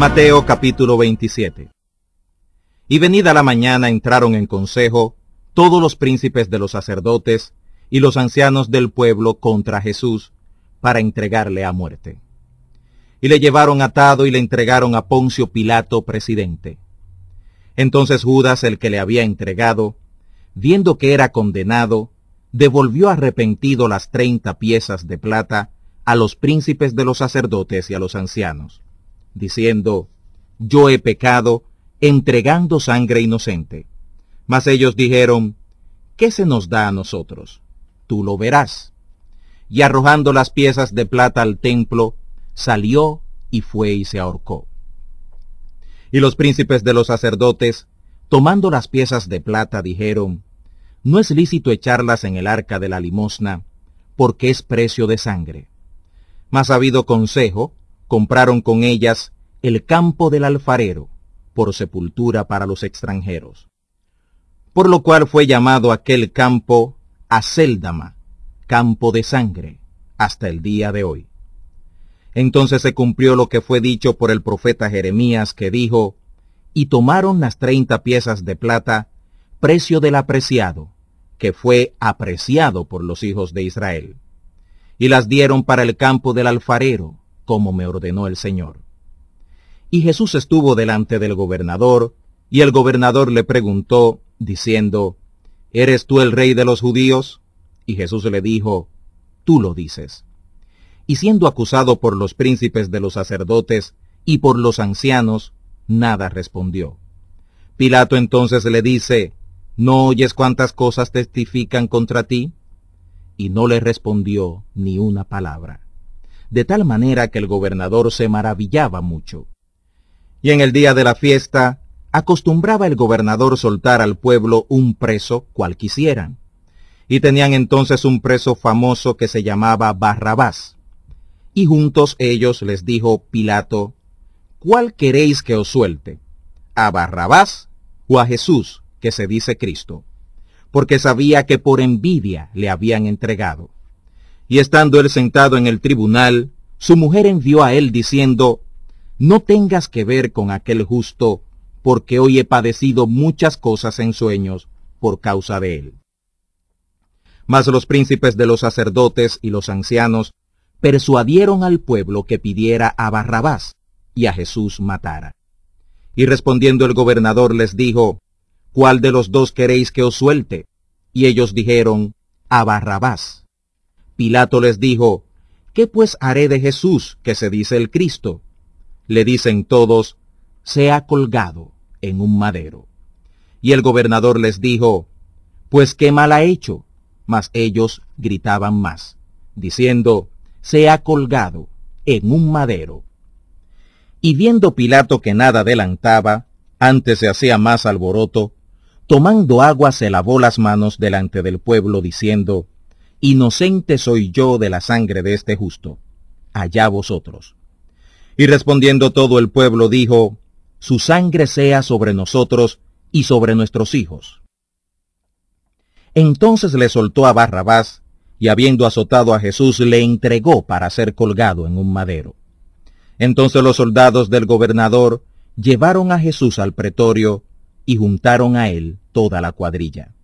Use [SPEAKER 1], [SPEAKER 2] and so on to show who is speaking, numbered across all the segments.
[SPEAKER 1] Mateo capítulo 27 Y venida la mañana entraron en consejo todos los príncipes de los sacerdotes y los ancianos del pueblo contra Jesús para entregarle a muerte. Y le llevaron atado y le entregaron a Poncio Pilato presidente. Entonces Judas, el que le había entregado, viendo que era condenado, devolvió arrepentido las treinta piezas de plata a los príncipes de los sacerdotes y a los ancianos, diciendo, Yo he pecado entregando sangre inocente. Mas ellos dijeron, ¿qué se nos da a nosotros? Tú lo verás. Y arrojando las piezas de plata al templo, salió y fue y se ahorcó. Y los príncipes de los sacerdotes, tomando las piezas de plata, dijeron, no es lícito echarlas en el arca de la limosna, porque es precio de sangre. Mas habido consejo, compraron con ellas el campo del alfarero, por sepultura para los extranjeros. Por lo cual fue llamado aquel campo Aceldama, campo de sangre, hasta el día de hoy. Entonces se cumplió lo que fue dicho por el profeta Jeremías, que dijo, Y tomaron las treinta piezas de plata, precio del apreciado, que fue apreciado por los hijos de Israel. Y las dieron para el campo del alfarero, me ordenó el Señor. Y Jesús estuvo delante del gobernador, y el gobernador le preguntó, diciendo, ¿Eres tú el rey de los judíos? Y Jesús le dijo, Tú lo dices. Y siendo acusado por los príncipes de los sacerdotes y por los ancianos, nada respondió. Pilato entonces le dice, ¿No oyes cuántas cosas testifican contra ti? Y no le respondió ni una palabra. De tal manera que el gobernador se maravillaba mucho. Y en el día de la fiesta, acostumbraba el gobernador soltar al pueblo un preso cual quisieran. Y tenían entonces un preso famoso que se llamaba Barrabás. Y juntos ellos les dijo Pilato, ¿cuál queréis que os suelte? ¿A Barrabás o a Jesús, que se dice Cristo, porque sabía que por envidia le habían entregado. Y estando él sentado en el tribunal, su mujer envió a él diciendo, No tengas que ver con aquel justo, porque hoy he padecido muchas cosas en sueños por causa de él. Mas los príncipes de los sacerdotes y los ancianos persuadieron al pueblo que pidiera a Barrabás y a Jesús matara. Y respondiendo el gobernador les dijo, ¿cuál de los dos queréis que os suelte? Y ellos dijeron, a Barrabás. Pilato les dijo, ¿qué pues haré de Jesús, que se dice el Cristo? Le dicen todos, sea colgado en un madero. Y el gobernador les dijo, pues qué mal ha hecho. Mas ellos gritaban más, diciendo, sea colgado en un madero. Y viendo Pilato que nada adelantaba, antes se hacía más alboroto, tomando agua se lavó las manos delante del pueblo, diciendo, Inocente soy yo de la sangre de este justo, allá vosotros. Y respondiendo todo el pueblo dijo, Su sangre sea sobre nosotros y sobre nuestros hijos. Entonces le soltó a Barrabás, y habiendo azotado a Jesús, le entregó para ser colgado en un madero. Entonces los soldados del gobernador llevaron a Jesús al pretorio, y juntaron a él toda la cuadrilla.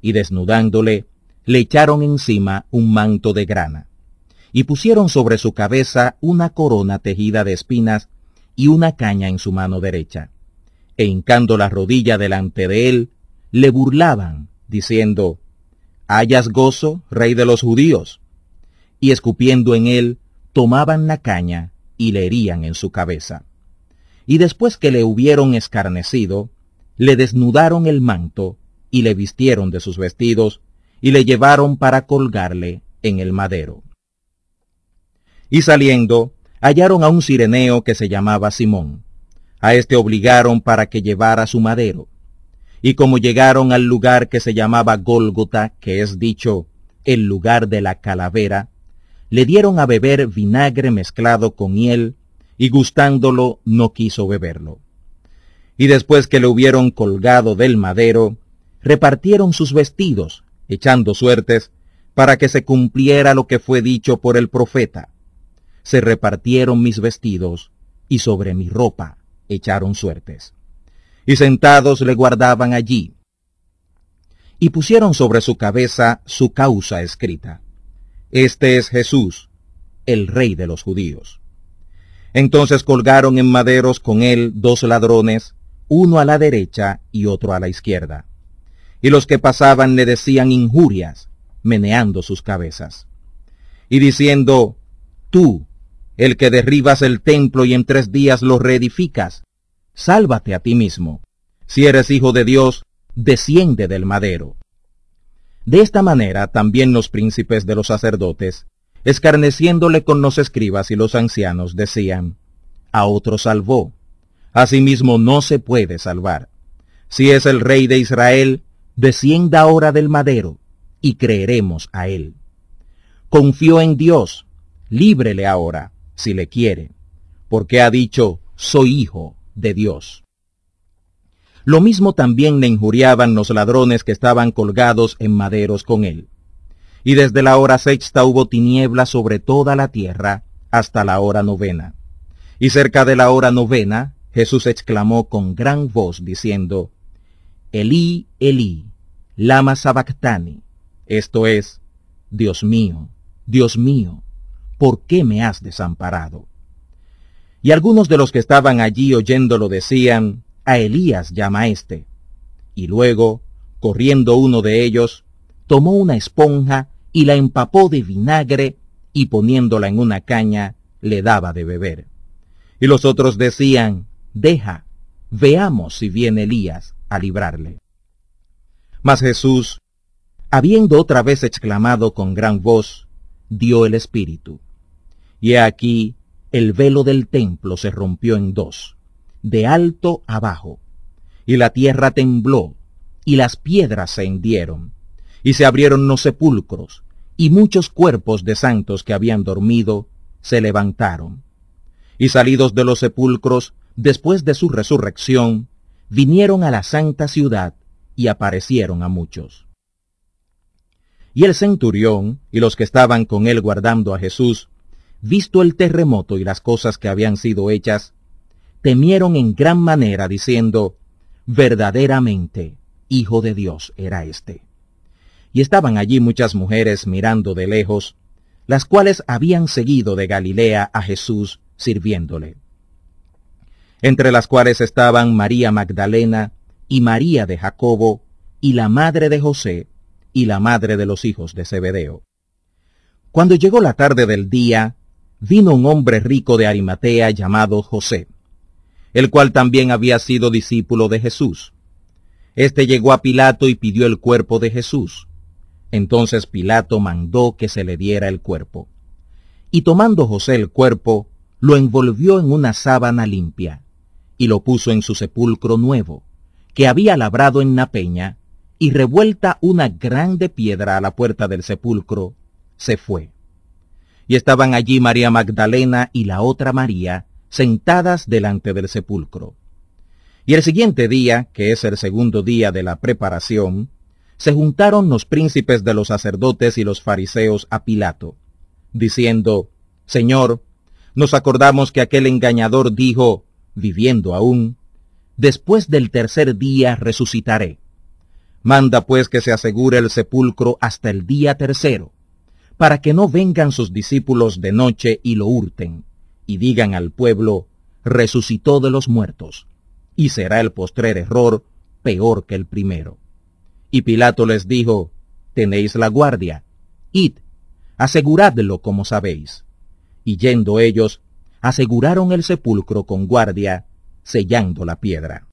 [SPEAKER 1] Y desnudándole, le echaron encima un manto de grana, y pusieron sobre su cabeza una corona tejida de espinas y una caña en su mano derecha. E hincando la rodilla delante de él, le burlaban, diciendo, Hayas gozo, rey de los judíos. Y escupiendo en él, tomaban la caña y le herían en su cabeza. Y después que le hubieron escarnecido, le desnudaron el manto y le vistieron de sus vestidos y le llevaron para colgarle en el madero. Y saliendo, hallaron a un sireneo que se llamaba Simón. A éste obligaron para que llevara su madero. Y como llegaron al lugar que se llamaba Gólgota, que es dicho el lugar de la calavera, le dieron a beber vinagre mezclado con hiel, y gustándolo no quiso beberlo y después que le hubieron colgado del madero, repartieron sus vestidos, echando suertes, para que se cumpliera lo que fue dicho por el profeta. Se repartieron mis vestidos y sobre mi ropa echaron suertes. Y sentados le guardaban allí. Y pusieron sobre su cabeza su causa escrita. Este es Jesús, el rey de los judíos. Entonces colgaron en maderos con él dos ladrones, uno a la derecha y otro a la izquierda. Y los que pasaban le decían injurias, meneando sus cabezas. Y diciendo, Tú, el que derribas el templo y en tres días lo reedificas, sálvate a ti mismo. Si eres hijo de Dios, desciende del madero. De esta manera también los príncipes de los sacerdotes, escarneciéndole con los escribas y los ancianos, decían, A otro salvó, asimismo no se puede salvar. Si es el rey de Israel, descienda ahora del madero, y creeremos a él. Confió en Dios, líbrele ahora, si le quiere, porque ha dicho, soy hijo de Dios. Lo mismo también le injuriaban los ladrones que estaban colgados en maderos con él. Y desde la hora sexta hubo tinieblas sobre toda la tierra hasta la hora novena. Y cerca de la hora novena, Jesús exclamó con gran voz diciendo, Elí, Elí, lama sabactani, esto es, Dios mío, Dios mío, ¿por qué me has desamparado? Y algunos de los que estaban allí oyéndolo decían, a Elías llama éste. Y luego, corriendo uno de ellos, tomó una esponja y la empapó de vinagre y poniéndola en una caña, le daba de beber. Y los otros decían, deja, veamos si viene Elías a librarle. Mas Jesús, habiendo otra vez exclamado con gran voz, dio el Espíritu. Y aquí el velo del templo se rompió en dos, de alto abajo, y la tierra tembló, y las piedras se hendieron, y se abrieron los sepulcros, y muchos cuerpos de santos que habían dormido se levantaron. Y salidos de los sepulcros, después de su resurrección, vinieron a la santa ciudad y aparecieron a muchos. Y el centurión y los que estaban con él guardando a Jesús, visto el terremoto y las cosas que habían sido hechas, temieron en gran manera, diciendo, verdaderamente, Hijo de Dios era éste. Y estaban allí muchas mujeres mirando de lejos, las cuales habían seguido de Galilea a Jesús sirviéndole. Entre las cuales estaban María Magdalena y María de Jacobo y la madre de José y la madre de los hijos de Zebedeo. Cuando llegó la tarde del día, vino un hombre rico de Arimatea llamado José, el cual también había sido discípulo de Jesús. Este llegó a Pilato y pidió el cuerpo de Jesús. Entonces Pilato mandó que se le diera el cuerpo. Y tomando José el cuerpo, lo envolvió en una sábana limpia, y lo puso en su sepulcro nuevo, que había labrado en la peña, y revuelta una grande piedra a la puerta del sepulcro, se fue y estaban allí María Magdalena y la otra María, sentadas delante del sepulcro. Y el siguiente día, que es el segundo día de la preparación, se juntaron los príncipes de los sacerdotes y los fariseos a Pilato, diciendo, Señor, nos acordamos que aquel engañador dijo, viviendo aún, después del tercer día resucitaré. Manda pues que se asegure el sepulcro hasta el día tercero, para que no vengan sus discípulos de noche y lo hurten, y digan al pueblo, resucitó de los muertos, y será el postrer error peor que el primero. Y Pilato les dijo, tenéis la guardia, id, aseguradlo como sabéis. Y yendo ellos, aseguraron el sepulcro con guardia, sellando la piedra.